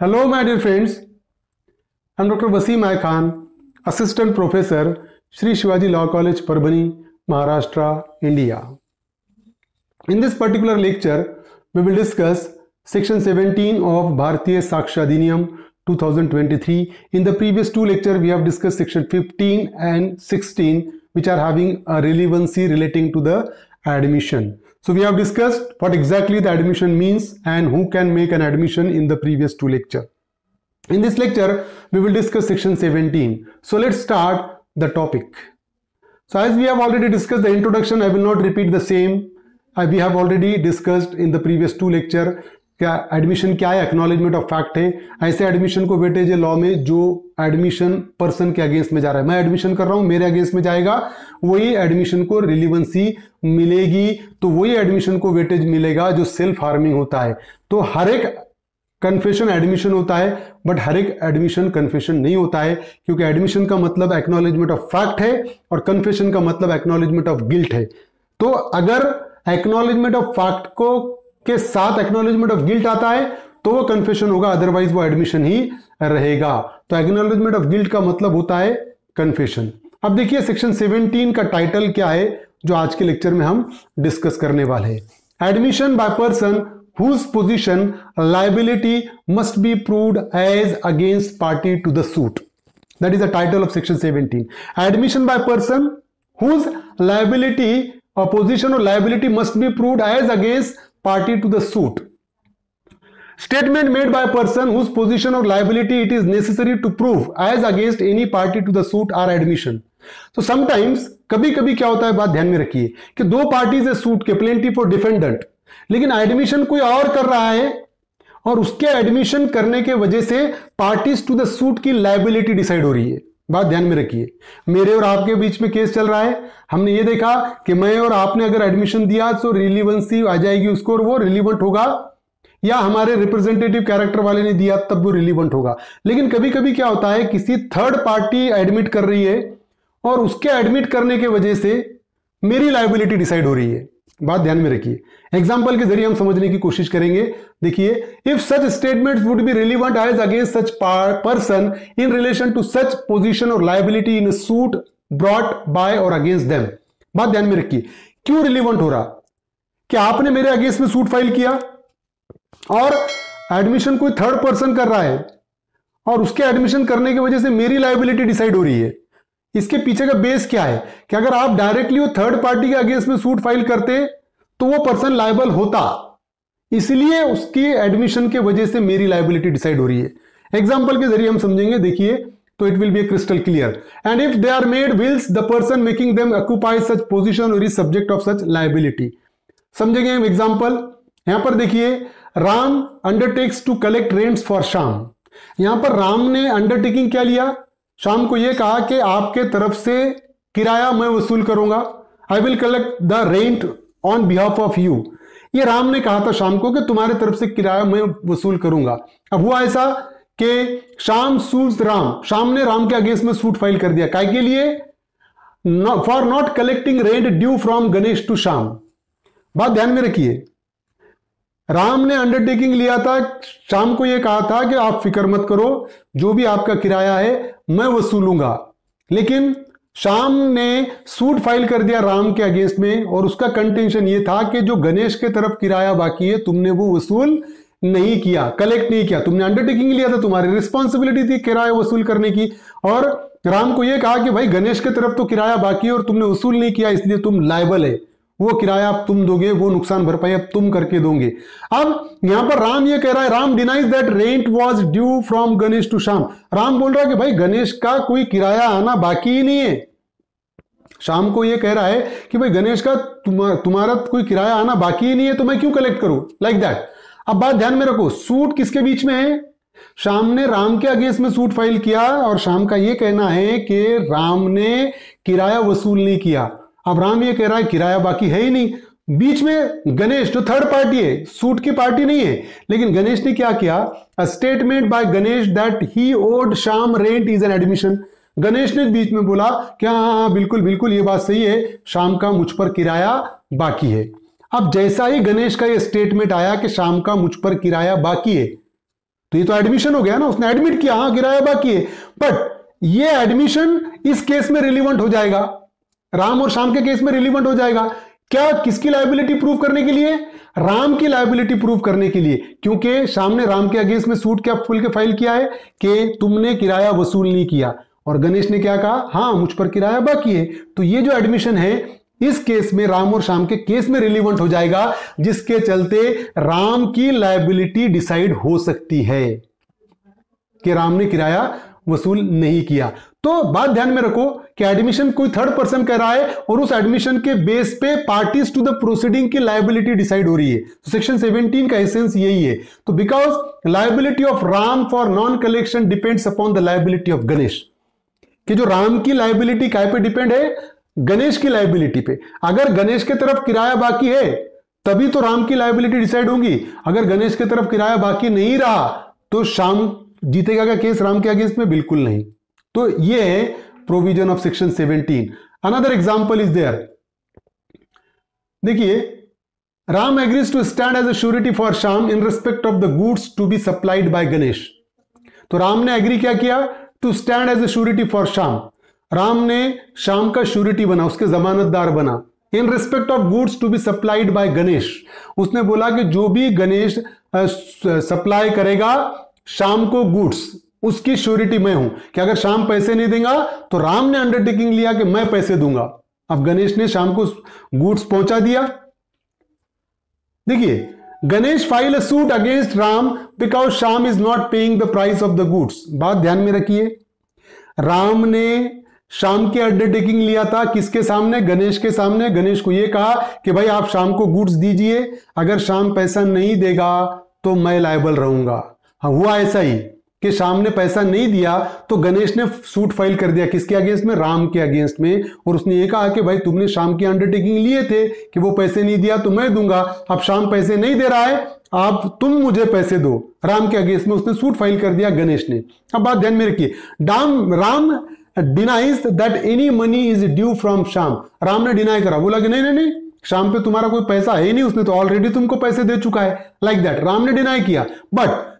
Hello, my dear friends. I'm Dr. Wasim I Khan, Assistant Professor, Sri Shivaji Law College, Parbhani, Maharashtra, India. In this particular lecture, we will discuss Section 17 of Bharatiya Saksha Adhiniyam 2023. In the previous two lectures, we have discussed Section 15 and 16, which are having a relevancy relating to the admission. So we have discussed what exactly the admission means and who can make an admission in the previous two lecture. In this lecture, we will discuss section 17. So let's start the topic. So as we have already discussed the introduction, I will not repeat the same. Uh, we have already discussed in the previous two lecture क्या admission क्या है acknowledgement of fact है? ऐसे admission को weightage है law में जो admission person के अगेंस्ट में जा रहा है। मैं एडमिशन कर रहा हूँ, मेरे अगेंस्ट में जाएगा, वही एडमिशन को रिलीवेंसी मिलेगी। तो वही एडमिशन को वेटेज मिलेगा जो सेल्फ हार्मिंग होता है। तो हर एक कन्फेशन एडमिशन होता है बट हर एक एडमिशन कन्फेशन नहीं होता है, क्योंकि एडमिशन का मतलब एक्नॉलेजमेंट ऑफ़ फैक्ट है और कन्फेशन का मतलब एक्नॉलेजमेंट ऑफ़ गिल्ट है। तो अगर एक्नॉलेजमेंट ऑफ़ फैक्ट को के साथ एक्नोलेजमेंट ऑफ़ गिल्ट आता है तो वो कन्फेशन होगा अदरवाइज़ वो एडमिशन ही रहेगा। तो एक्नोलेजमेंट ऑफ़ गिल्ट का मतलब होता है कन्फेशन अब देखिए सेक्शन 17 का टाइटल क्या है, जो आज के लेक्चर में हम डिस्कस करने वाले हैं। Admission by person whose position liability must be proved as against party to the suit that is the title of section 17 admission by person whose liability opposition or liability must be proved as against party to the suit statement made by a person whose position or liability it is necessary to prove as against any party to the suit are admission so sometimes कभी कभी क्या होता है बात ध्यान में रखिए कि दो पार्टीज़ है सूट के प्लेंटी फॉर डिफेंडेंट लेकिन एडमिशन कोई और कर रहा है और उसके एडमिशन करने के वजह से पार्टीज़ टू द सूट की लाइबिलिटी डिसाइड हो रही है बात ध्यान में रखिए। मेरे और आपके बीच में केस चल रहा है। हमने ये देखा कि मैं और आपने अगर एडमिशन दिया तो रिलीवेंसी आ जाएगी उसको और वो रिलीवेंट होगा या हमारे रिप्रेजेंटेटिव कैरेक्टर वाले ने दिया तब वो रिलीवेंट होगा। लेकिन कभी कभी क्या होता है, किसी थर्ड पार्टी एडमिट कर रही है और उसके एडमिट करने के वजह से मेरी लाइबिलिटी डिसाइड हो रही है। बात ध्यान में रखिए। एग्ज़ाम्पल के ज़रिए हम समझने की कोशिश करेंगे। देखिए if such statement would be relevant as against such person in relation to such position or liability in suit brought by or against them बात ध्यान में रखिए। क्यों रिलीवेंट हो रहा? क्या आपने मेरे अगेंस्ट में सूट फ़ाइल किया? और एडमिशन कोई थर्ड पर्सन कर रहा है? और उसके एडमिशन करने की वजह से मेरी लाइबिलिटी डिसाइड हो रही है? इसके पीछे का बेस क्या है? कि अगर आप डायरेक्टली वो थर्ड पार्टी के अगेंस्ट में सूट फ़ाइल करते तो वो पर्सन लाइबल होता। इसलिए उसकी एडमिशन के वजह से मेरी लाइबिलिटी डिसाइड हो रही है। एग्ज़ाम्पल के ज़रिए हम समझेंगे, देखिए तो it will be crystal clear and if they are made whilst the person making them occupy such position or is subject of such liability समझेंगे हम एग्ज़ाम्पल यहाँ पर देखिए Ram undertakes to collect rents for Sham यहाँ पर राम ने undertaking क्या लिया? शाम को यह कहा कि आपके तरफ़ से किराया मैं वसूल करूँगा। I will collect the rent on behalf of you ये राम ने कहा था शाम को कि तुम्हारे तरफ़ से किराया मैं वसूल करूँगा। अब हुआ ऐसा कि शाम सूज राम, शाम ने राम के अगेंस्ट में सूट फ़ाइल कर दिया। काय के लिए? For not collecting rent due from Ganesh to Sham बात ध्यान में रखिए। राम ने अंडरटेकिंग लिया था। शाम को यह कहा था कि आप फ़िक्र मत करो। जो भी आपका किराया है मैं वसूलूँगा लेकिन शाम ने सूट फ़ाइल कर दिया राम के अगेंस्ट में और उसका कंटेंशन ये था कि जो गणेश के तरफ़ किराया बाकी है, तुमने वो वसूल नहीं किया कलेक्ट नहीं किया। तुमने अंडरटेकिंग लिया था, तुम्हारी रिस्पॉन्सिबिलिटी थी किराया वसूल करने की। और राम को यह कहा कि भाई, गणेश के तरफ़ तो किराया बाकी है और तुमने वसूल नहीं किया, इसलिए तुम लाइबल है। वो किराया अब तुम दोगे वो नुकसान भरपाई अब तुम करके दोगे। अब यहाँ पर राम ये कह रहा है Ram denies that rent was due from Ganesh to Sham Ram बोल रहा है कि भाई गणेश का कोई किराया आना बाकी ही नहीं है। शाम को ये कह रहा है कि भाई गणेश का तुम, तुम्हारा कोई किराया आना बाकी ही नहीं है तो मैं क्यों कलेक्ट करूँ? लाइक दैट अब बात ध्यान में रखो सूट किसके बीच में है? शाम ने राम के अगेंस्ट में सूट फ़ाइल किया और शाम का यह कहना है कि राम ने किराया वसूल नहीं किया। राम ये कह रहा है, किराया बाकी है ही नहीं। बीच में गणेश, जो थर्ड पार्टी है सूट की पार्टी नहीं है, लेकिन गणेश ने क्या किया? Statement by Ganesh that he owed Sham rent is an admission Ganesh ने बीच में बोला क्या हाँ हाँ बिल्कुल बिल्कुल, ये बात सही है, शाम का मुझ पर किराया बाकी है। अब जैसा ही गणेश का ये स्टेटमेंट आया कि शाम का मुझ पर किराया बाकी है तो ये तो एडमिशन हो गया ना, उसने एडमिट किया हाँ किराया बाकी है। बट ये एडमिशन इस केस में रिलीवेंट हो जाएगा। राम और शाम के केस में रिलीवेंट हो जाएगा। क्या किसकी लाइबिलिटी प्रूव करने के लिए? राम की लाइबिलिटी प्रूव करने के लिए। क्योंकि शाम ने राम के अगेंस्ट में सूट क्या फुल के फ़ाइल किया है कि तुमने किराया वसूल नहीं किया। और गणेश ने क्या कहा? हाँ मुझ पर किराया बाकी है। तो ये जो एडमिशन है, इस केस में राम और शाम के केस में रिलीवेंट हो जाएगा, जिसके चलते राम की लाइबिलिटी डिसाइड हो सकती है कि राम ने किराया वसूल नहीं किया। तो बात ध्यान में रखो कि एडमिशन कोई थर्ड पर्सन कर रहा है और उस एडमिशन के बेस पे पार्टीज़ टू द प्रोसीडिंग की लाइबिलिटी डिसाइड हो रही है। तो सेक्शन 17 का एसेंस यही है। तो because liability of Ram for non collection depends upon the liability of Ganesh कि जो राम की लाइबिलिटी काय पे डिपेंड है? गणेश की लाइबिलिटी पे। अगर गणेश के तरफ़ किराया बाकी है, तभी तो राम की लाइबिलिटी डिसाइड होगी। अगर गणेश के तरफ़ किराया बाकी नहीं रहा तो शाम जीतेगा का केस राम के अगेंस्ट में बिल्कुल नहीं। तो ये provision of section 17 another example is there देखिए Ram agrees to stand as a surety for Sham in respect of the goods to be supplied by Ganesh तो राम ने एग्री क्या किया? To stand as a surety for Sham Ram ने शाम का surety बना, उसके जमानतदार बना in respect of goods to be supplied by Ganesh उसने बोला कि जो भी गणेश सप्लाई करेगा शाम को गुड्स उसकी श्योरिटी मैं हूँ कि अगर शाम पैसे नहीं देगा तो राम ने अंडरटेकिंग लिया कि मैं पैसे दूँगा। अब गणेश ने शाम को गुड्स पहुँचा दिया। देखिए, Ganesh file a suit against Ram because Sham is not paying the price of the goods बात ध्यान में रखिए। राम ने शाम की अंडरटेकिंग लिया था। किसके सामने? गणेश के सामने। गणेश को यह कहा कि भाई आप शाम को गुड्स दीजिए। अगर शाम पैसा नहीं देगा तो मैं लाइबल रहूँगा। हाँ हुआ ऐसा ही। कि शाम ने पैसा नहीं दिया तो गणेश ने सूट फ़ाइल कर दिया किसके अगेंस्ट में? राम के अगेंस्ट में। और उसने ये कहा कि भाई तुमने शाम की अंडरटेकिंग लिए थे कि वो पैसे नहीं दिया तो मैं दूँगा। अब शाम पैसे नहीं दे रहा है, आप, तुम मुझे पैसे दो। राम के अगेंस्ट में उसने सूट फ़ाइल कर दिया गणेश ने। अब बात ध्यान में रखिए। डाम, Ram denies that any money is due from Sham Ram ने डिनाई करा। बोला कि नहीं नहीं नहीं शाम पे तुम्हारा कोई पैसा है नहीं, उसने तो ऑलरेडी तुमको पैसे दे चुका है। लाइक like दैट राम ने डिनाई किया। बट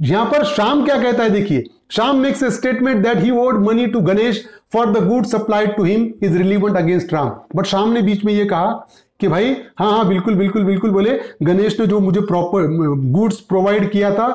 यहाँ पर शाम क्या कहता है, देखिए, Sham makes a statement that he owed money to Ganesh for the good supplied to him is relevant against Ram but Sham ने बीच में यह कहा कि भाई हाँ हाँ बिल्कुल बिल्कुल बिल्कुल बोले गणेश ने जो मुझे प्रॉपर गुड्स प्रोवाइड किया था,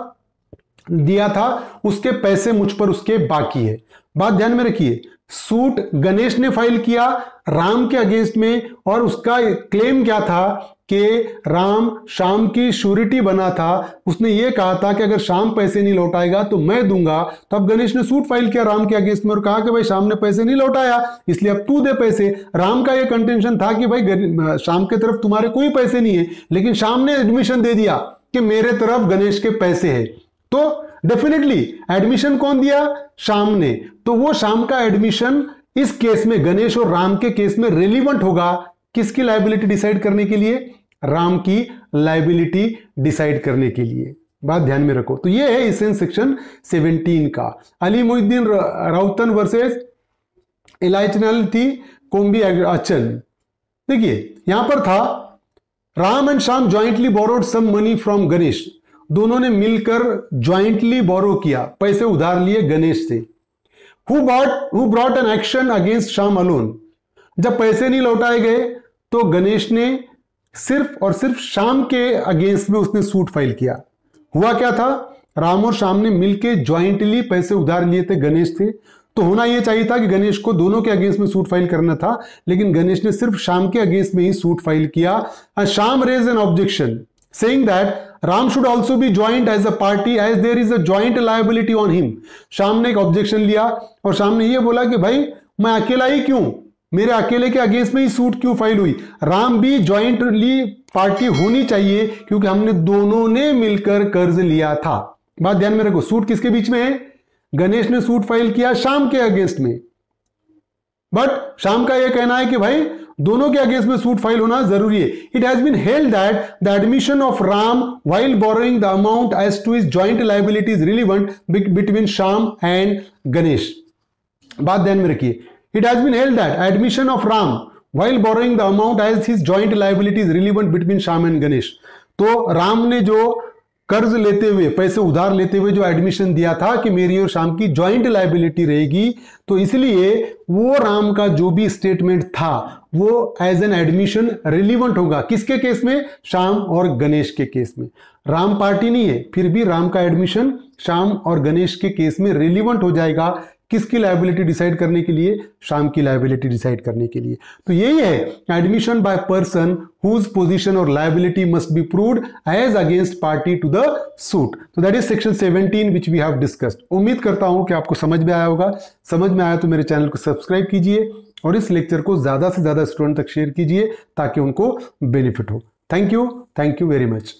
दिया था, उसके पैसे मुझ पर उसके बाकी है। बात ध्यान में रखिए, सूट गणेश ने फ़ाइल किया राम के अगेंस्ट में और उसका क्लेम क्या था कि राम शाम की श्योरिटी बना था। उसने ये कहा था कि अगर शाम पैसे नहीं लौटाएगा तो मैं दूँगा। तो अब गणेश ने सूट फ़ाइल किया राम के अगेंस्ट में और कहा कि भाई शाम ने पैसे नहीं लौटाया, इसलिए अब तू दे पैसे। राम का ये कंटेंशन था कि भाई शाम की तरफ़ तुम्हारे कोई पैसे नहीं है, लेकिन शाम ने एडमिशन दे दिया कि मेरे तरफ़ गणेश के पैसे है। तो डेफिनेटली एडमिशन कौन दिया? शाम ने। तो वो शाम का एडमिशन इस केस में गणेश और राम के केस में रेलिवेंट होगा किसकी लाइबिलिटी डिसाइड करने के लिए? राम की लाइबिलिटी डिसाइड करने के लिए। बात ध्यान में रखो। तो ये है इसेंस सेक्शन 17 का। अली मोहिद्दीन राउतन वर्सेस इलाइचनल थी, कोम्बी अचन देखिए, यहाँ पर था, Ram and Shyam jointly borrowed some money from Ganesh. दोनों ने मिलकर ज्वाइंटली बोरो किया। पैसे उधार लिए गणेश से। Who bought who brought an action against Shyam alone जब पैसे नहीं लौटाए गए तो गणेश ने सिर्फ़ और सिर्फ़ शाम के अगेंस्ट में उसने सूट फ़ाइल किया। हुआ क्या था? राम और शाम ने मिलकर ज्वाइंटली पैसे उधार लिए थे गणेश थे तो होना यह चाहिए था कि गणेश को दोनों के अगेंस्ट में सूट फ़ाइल करना था, लेकिन गणेश ने सिर्फ़ शाम के अगेंस्ट में ही सूट फ़ाइल किया। Sham raise an objection saying that Ram should also be joint as a party as there is a joint liability on him Sham ने एक ऑब्जेक्शन लिया और शाम ने यह बोला कि भाई, मैं अकेला ही क्यों? मेरे अकेले के अगेंस्ट में ही सूट क्यों फ़ाइल हुई? राम भी ज्वाइंटली पार्टी होनी चाहिए क्योंकि हमने दोनों ने मिलकर कर्ज लिया था। बात ध्यान में रखो सूट किसके बीच में है? गणेश ने सूट फ़ाइल किया शाम के अगेंस्ट में। बट शाम का यह कहना है कि भाई दोनों के अगेंस्ट में सूट फ़ाइल होना ज़रूरी है। It has been held that the admission of Ram while borrowing the amount as to is joint liabilities relevant between Sham and Ganesh बात ध्यान में रखिए। It has been held that admission of Ram while borrowing the amount as his joint liability is relevant between Sham and Ganesh. तो राम ने जो कर्ज लेते हुए, पैसे उधार लेते हुए जो एडमिशन दिया था कि मेरी और शाम की ज्वाइंट लाइबिलिटी रहेगी तो इसलिए वो राम का जो भी स्टेटमेंट था वो एज एन एडमिशन रिलीवेंट होगा। किसके केस में? श्याम और गणेश के केस में। राम पार्टी नहीं है, फिर भी राम का एडमिशन श्याम और गणेश के केस में रिलीवेंट हो जाएगा। किसकी लाइबिलिटी डिसाइड करने के लिए? शाम की लाइबिलिटी डिसाइड करने के लिए। तो यही है admission by person whose position or liability must be proved as against party to the suit तो that is section 17 which we have discussed उम्मीद करता हूँ कि आपको समझ में आया होगा। समझ में आया तो मेरे चैनल को सब्सक्राइब कीजिए और इस लेक्चर को ज़्यादा से ज़्यादा स्टूडेंट तक शेयर कीजिए ताकि उनको बेनिफिट हो। Thank you thank you very much